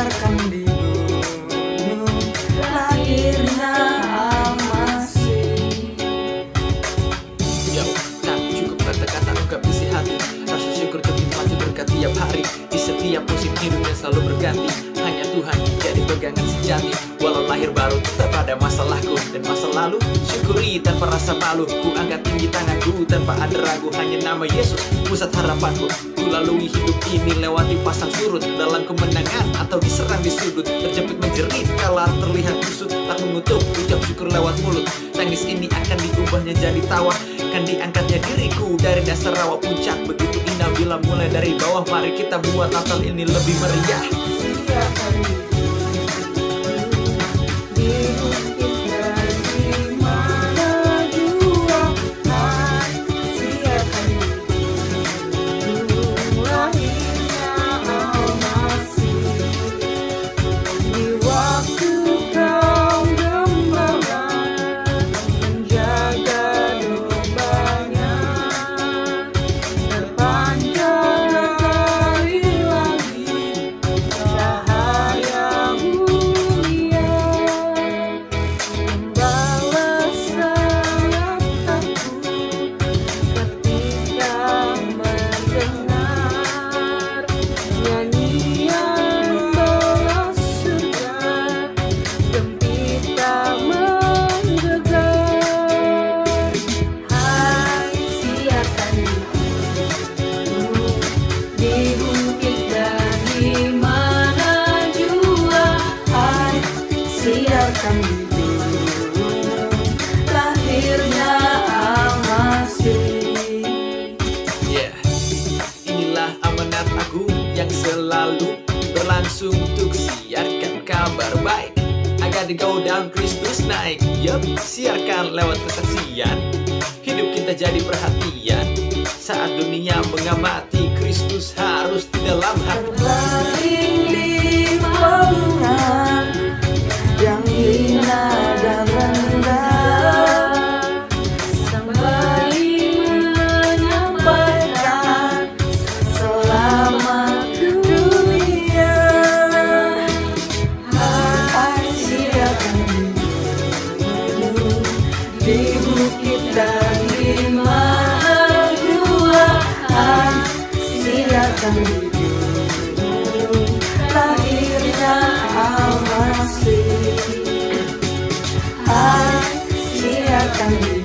biarkan di gunung lahirnya amasi tak cukup kata-kata ungkap isi hati. Rasa syukur kelimpahnya berkat tiap hari. Di setiap musim hidupnya selalu berganti. Hanya Tuhan jadi pegangan sejati Walau lahir baru tetap ada masalahku Dan masa lalu syukuri tanpa rasa malu. Ku angkat tinggi tanganku tanpa ada ragu. Hanya nama Yesus pusat harapanku. Ku lalui hidup ini lewati pasang surut. Dalam kemenangan atau diserang di sudut. Terjepit menjerit kala terlihat kusut. Tak mengutuk ucap syukur lewat mulut. Tangis ini akan diubahnya jadi tawa. Kan diangkatnya diriku dari dasar rawa puncak. Begitu indah bila mulai dari bawah. Mari kita buat Natal ini lebih meriah selalu berlangsung untuk siarkan kabar baik agar di go down Kristus naik. Yup, siarkan lewat kesaksian. Hidup kita jadi perhatian saat dunia mengamati Kristus harus di dalam hati. lahirnya awasi, siakan.